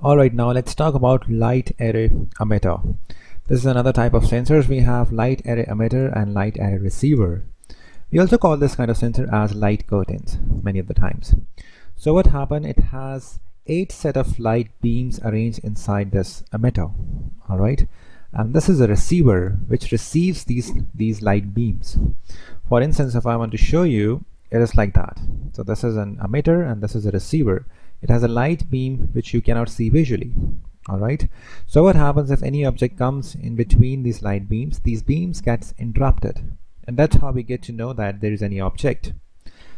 Alright, now let's talk about light array emitter. This is another type of sensors. We have light array emitter and light array receiver. We also call this kind of sensor as light curtains many of the times. So what happened? It has eight set of light beams arranged inside this emitter. Alright, and this is a receiver which receives these these light beams. For instance, if I want to show you, it is like that. So this is an emitter and this is a receiver it has a light beam which you cannot see visually. Alright so what happens if any object comes in between these light beams? These beams gets interrupted. And that's how we get to know that there is any object.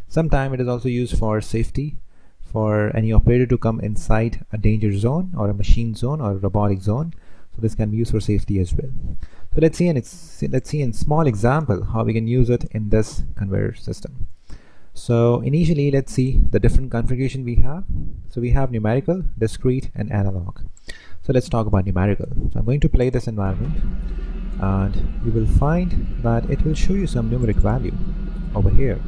Sometimes it is also used for safety for any operator to come inside a danger zone or a machine zone or a robotic zone. So this can be used for safety as well. So let's see an let's see in small example how we can use it in this conveyor system so initially let's see the different configuration we have. So we have numerical discrete and analog. So let's talk about numerical. So I'm going to play this environment and you will find that it will show you some numeric value over here.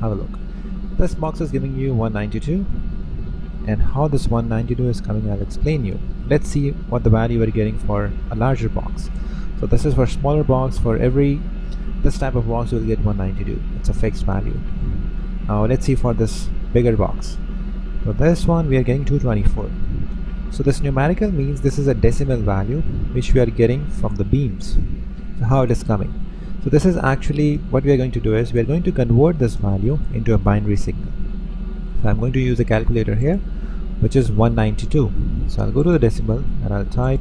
Have a look. This box is giving you 192 and how this 192 is coming I'll explain you. Let's see what the value we're getting for a larger box. So this is for smaller box for every this type of box you'll get 192 it's a fixed value. Now let's see for this bigger box. For this one we are getting 224 so this numerical means this is a decimal value which we are getting from the beams. So how it is coming. So this is actually what we are going to do is we are going to convert this value into a binary signal. So I'm going to use a calculator here which is 192 so I'll go to the decimal and I'll type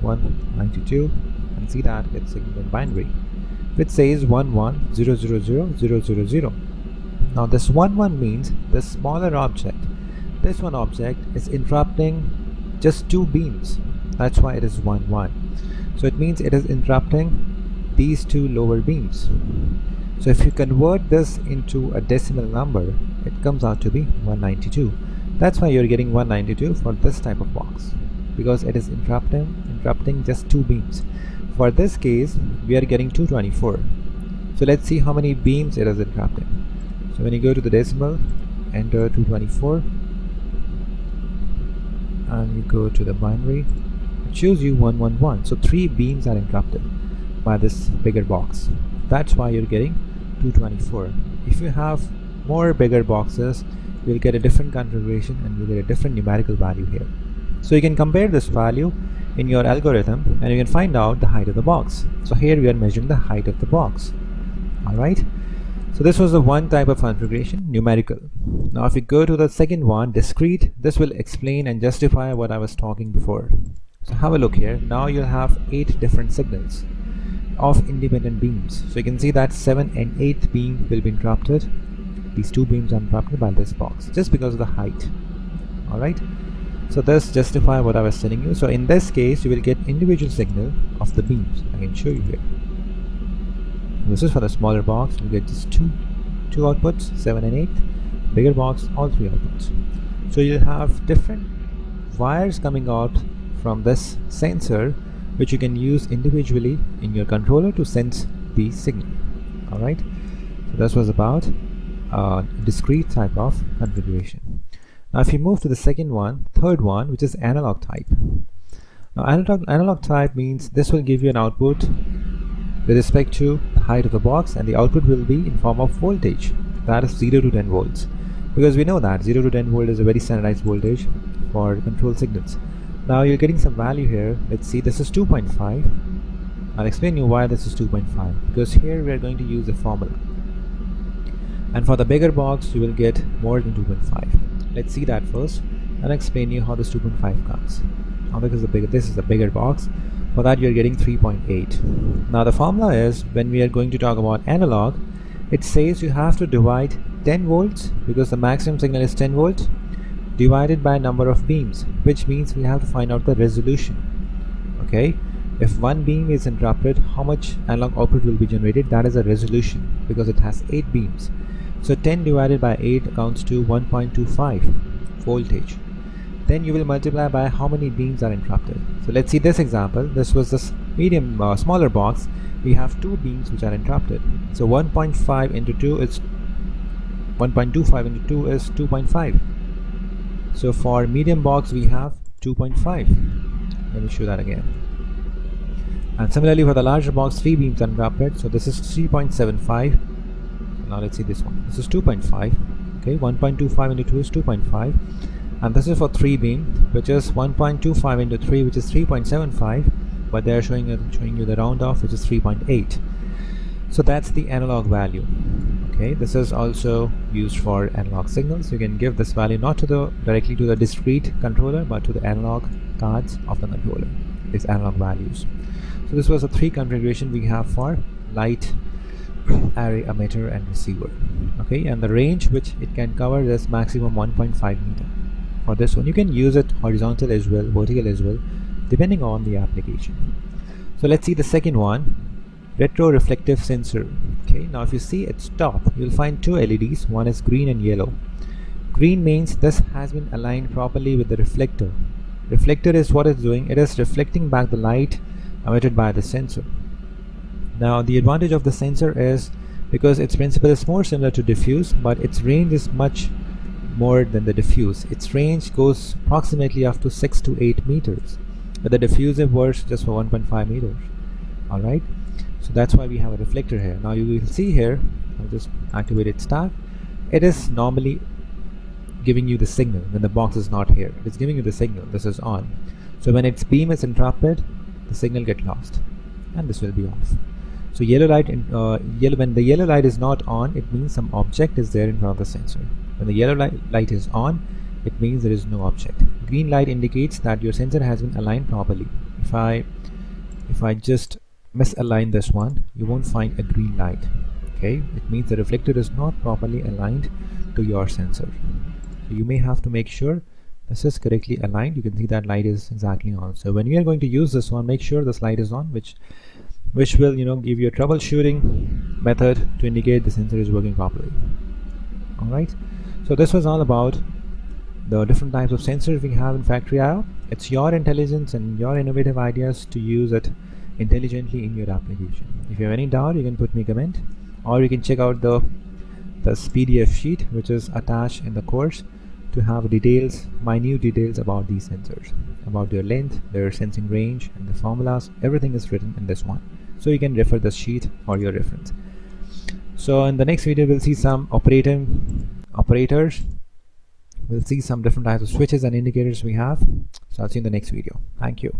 192 and see that it's in binary which says 11000000. Now this 11 means the smaller object. This one object is interrupting just two beams. That's why it is 11. So it means it is interrupting these two lower beams. So if you convert this into a decimal number, it comes out to be 192. That's why you're getting 192 for this type of box because it is interrupting interrupting just two beams for this case we are getting 224 so let's see how many beams it is interrupting so when you go to the decimal enter 224 and you go to the binary. It shows you 111 so three beams are interrupted by this bigger box. That's why you're getting 224 if you have more bigger boxes you'll get a different configuration and you'll get a different numerical value here. So you can compare this value in your algorithm and you can find out the height of the box. So here we are measuring the height of the box. Alright? So this was the one type of configuration numerical. Now if we go to the second one discrete this will explain and justify what I was talking before. So have a look here. Now you'll have eight different signals of independent beams. So you can see that 7 and 8th beam will be interrupted. These two beams are interrupted by this box just because of the height. Alright so this justify what I was telling you. So in this case you will get individual signal of the beams. I can show you here. This is for the smaller box. You get just two two outputs 7 and 8 bigger box all three outputs. So you'll have different wires coming out from this sensor which you can use individually in your controller to sense the signal. Alright so this was about a discrete type of configuration now if you move to the second one, third one, which is analog type. Now analog, analog type means this will give you an output with respect to the height of the box and the output will be in form of voltage. That is 0 to 10 volts. Because we know that 0 to 10 volt is a very standardized voltage for control signals. Now you're getting some value here. Let's see this is 2.5 I'll explain you why this is 2.5 because here we are going to use a formula. And for the bigger box you will get more than 2.5 let's see that first and explain you how this 2.5 comes. Now because the bigger this is a bigger box. For that you're getting 3.8 now the formula is when we are going to talk about analog it says you have to divide 10 volts because the maximum signal is 10 volts divided by number of beams which means we have to find out the resolution. Okay? If one beam is interrupted how much analog output will be generated? That is a resolution because it has 8 beams so 10 divided by 8 counts to 1.25 voltage. Then you will multiply by how many beams are interrupted. So let's see this example. This was this medium uh, smaller box. We have two beams which are interrupted. So 1.5 into 2 is 1.25 into 2 is 2.5. so for medium box we have 2.5 let me show that again and similarly for the larger box 3 beams unencrypted so this is 3.75 now let's see this one. This is 2.5 okay? 1.25 into 2 is 2.5 and this is for 3 beam which is 1.25 into 3 which is 3.75 but they're showing, showing you the round off which is 3.8 so that's the analog value okay? This is also used for analog signals. You can give this value not to the directly to the discrete controller but to the analog cards of the controller these analog values. So this was a three configuration we have for light array emitter and receiver. Okay and the range which it can cover is maximum 1.5 meter. For this one you can use it horizontal as well vertical as well depending on the application. So let's see the second one retroreflective sensor. Okay now if you see its top you'll find two LEDs one is green and yellow. Green means this has been aligned properly with the reflector. Reflector is what it's doing. It is reflecting back the light emitted by the sensor now the advantage of the sensor is because its principle is more similar to diffuse but its range is much more than the diffuse. Its range goes approximately up to 6 to 8 meters but the diffusive works just for 1.5 meters. Alright so that's why we have a reflector here. Now you will see here I'll just activate its tab it is normally giving you the signal when the box is not here. It's giving you the signal. This is on. So when its beam is interrupted the signal get lost and this will be off so yellow light in, uh, yellow when the yellow light is not on it means some object is there in front of the sensor. When the yellow light, light is on it means there is no object. Green light indicates that your sensor has been aligned properly. If I if I just misalign this one you won't find a green light okay? It means the reflector is not properly aligned to your sensor. So you may have to make sure this is correctly aligned. You can see that light is exactly on. So when you are going to use this one make sure this light is on which which will you know give you a troubleshooting method to indicate the sensor is working properly alright so this was all about the different types of sensors we have in factory IO it's your intelligence and your innovative ideas to use it intelligently in your application. If you have any doubt, you can put me a comment or you can check out the this PDF sheet which is attached in the course to have details, minute details about these sensors, about their length, their sensing range, and the formulas. Everything is written in this one. So you can refer the sheet or your reference. So in the next video, we'll see some operating operators. We'll see some different types of switches and indicators we have. So I'll see you in the next video. Thank you.